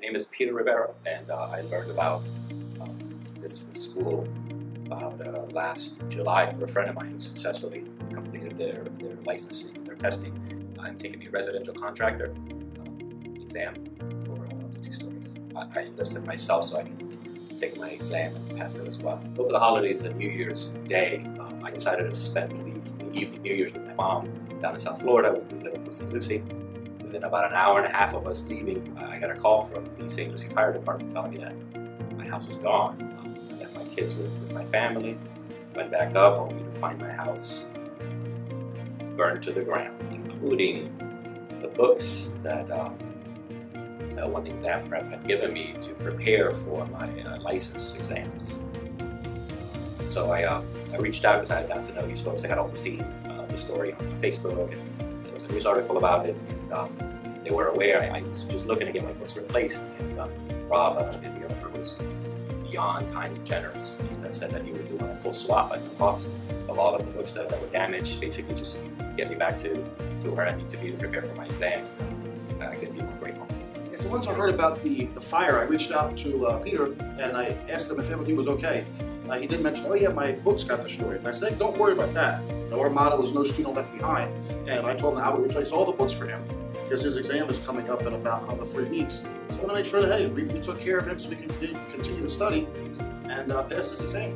My name is Peter Rivera, and uh, I learned about um, this school about uh, last July for a friend of mine who successfully completed their, their licensing, their testing. I'm taking the residential contractor um, exam for uh, two stories. I, I enlisted myself so I can take my exam and pass it as well. Over the holidays and New Year's Day, um, I decided to spend the, the evening New Year's with my mom down in South Florida. We live in St. Lucie within about an hour and a half of us leaving, I got a call from the St. Lucie Fire Department telling me that my house was gone, um, and that my kids were with my family. Went back up only to find my house burned to the ground, including the books that um, uh, 1Exam Prep had given me to prepare for my uh, license exams. So I, uh, I reached out because I gotten to know these folks. I had also seen uh, the story on Facebook and news article about it, and um, they were aware. I, I, was just looking to get my books replaced, and um, Rob, uh, the owner, was beyond kind and generous. And said that he would do a full swap at the cost of all of the books that, that were damaged, basically just get me back to, to where I need to be to prepare for my exam. Uh, I couldn't be once I heard about the, the fire, I reached out to uh, Peter and I asked him if everything was okay. Uh, he did mention, oh yeah, my books got destroyed. And I said, don't worry about that. our motto is no student left behind. And I told him I would replace all the books for him because his exam is coming up in about another three weeks. So I want to make sure that, hey, we, we took care of him so we can continue, to study and uh, pass his exam.